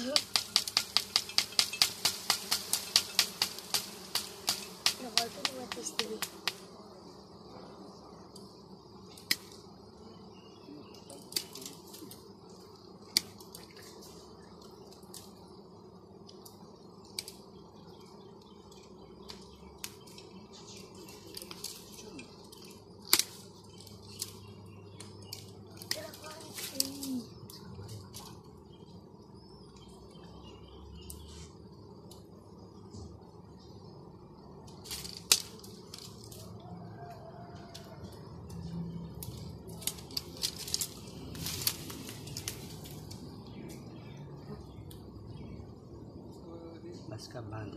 Uh -huh. Mas Cabana.